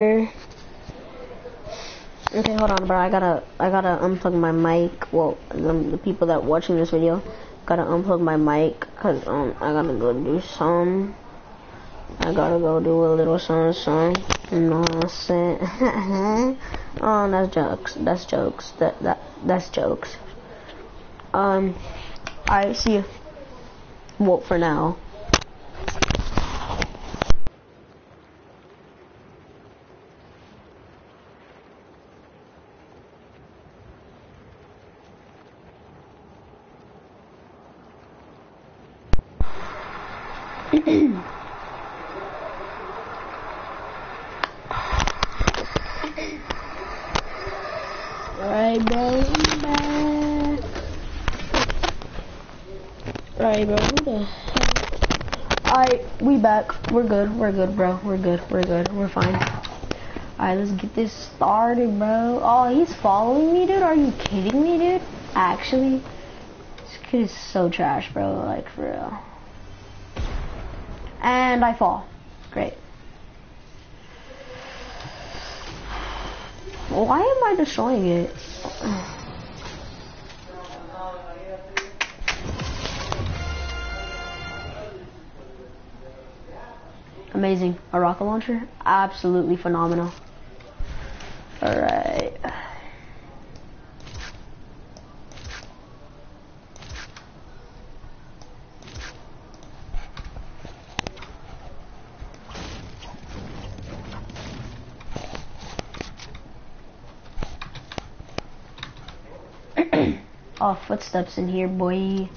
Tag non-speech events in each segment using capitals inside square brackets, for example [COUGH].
Okay, hold on, bro. I gotta, I gotta unplug my mic. Well, the, the people that watching this video gotta unplug my mic cause um I gotta go do some. I gotta go do a little some some. You know what I'm saying? [LAUGHS] oh, that's jokes. That's jokes. That that that's jokes. Um, I see you. Well, for now. Alright, bro. Alright, bro? Alright, we back. We're good, we're good, bro. We're good, we're good, we're fine. Alright, let's get this started, bro. Oh, he's following me, dude? Are you kidding me, dude? Actually, this kid is so trash, bro. Like, for real. And I fall. Great. Why am I destroying it? Amazing. A rocket launcher? Absolutely phenomenal. Alright. Oh, footsteps in here, boy.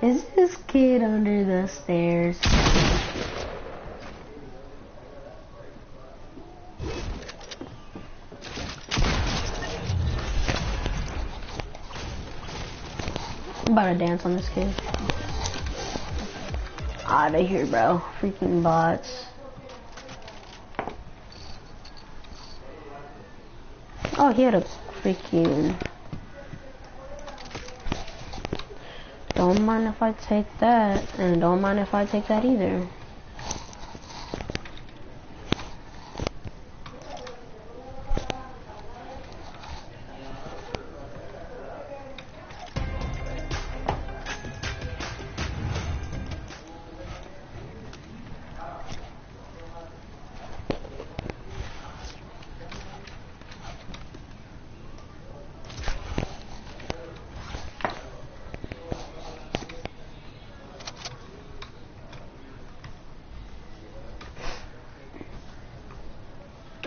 Is this kid under the stairs? I'm about to dance on this kid. Ah, Out of here, bro. Freaking bots. Oh, he had a freaking... Don't mind if I take that, and don't mind if I take that either.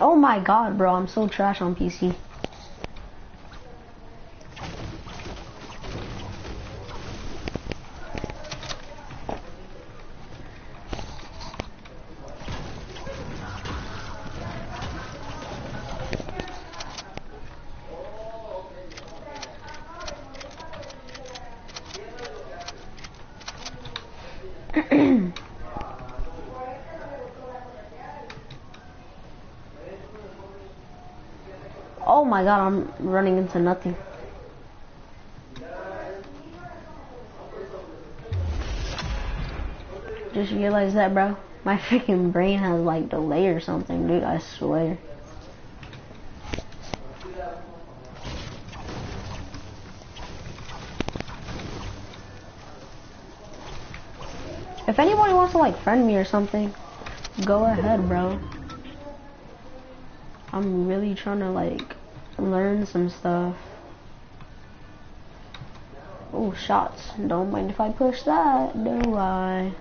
Oh my god, bro, I'm so trash on PC. [CLEARS THROAT] Oh my god, I'm running into nothing. Just realized that, bro. My [LAUGHS] freaking brain has like delay or something, dude. I swear. If anybody wants to like friend me or something, go ahead, bro. I'm really trying to like learn some stuff. Oh, shots. Don't mind if I push that, do I?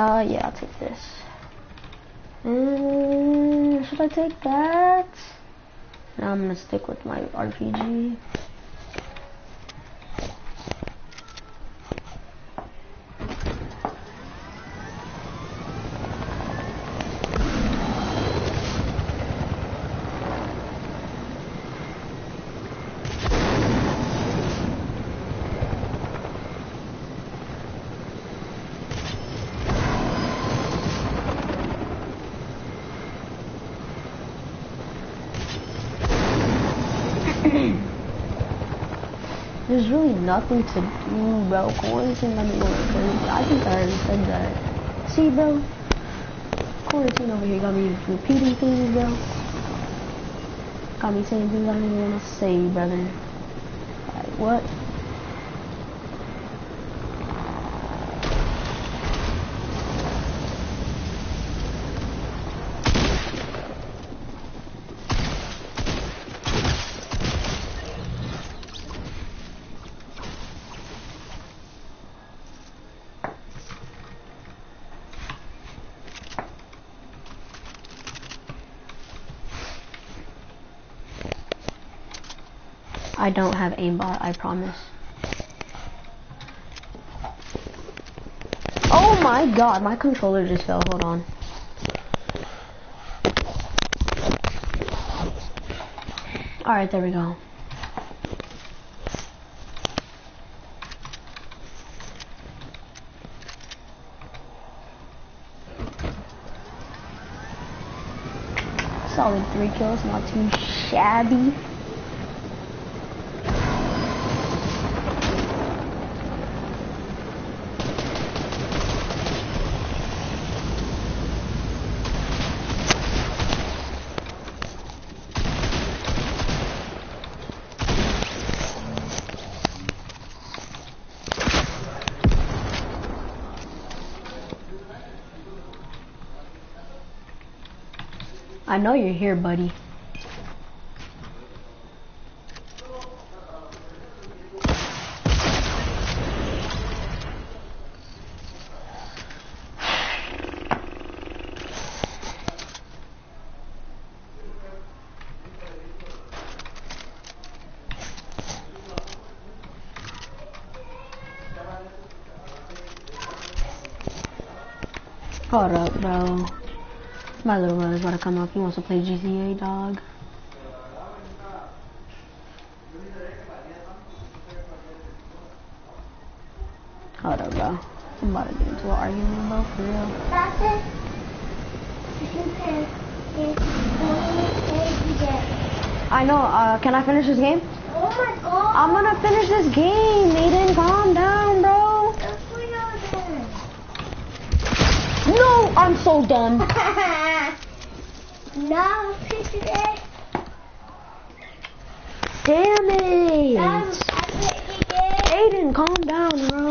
Uh, yeah, I'll take this. Mm, should I take that? No, I'm gonna stick with my RPG. There's really nothing to do, bro. Quarantine got me crazy. I think I already said that. See, bro? Quarantine over here got me repeating things, bro. Got me saying things I even want to say, brother. Like, what? I don't have aimbot, I promise. Oh my god, my controller just fell, hold on. Alright, there we go. Solid three kills, not too shabby. I know you're here, buddy. Hold up, bro. My little brother's about to come up. He wants to play GTA, dog. Hold up, bro. I'm about to get into an argument, bro, for real. I know, uh, can I finish this game? Oh my god! I'm gonna finish this game, Aiden. Calm down, bro. No, I'm so done. [LAUGHS] no, today. Damn it. Um, I put it Aiden, calm down, bro.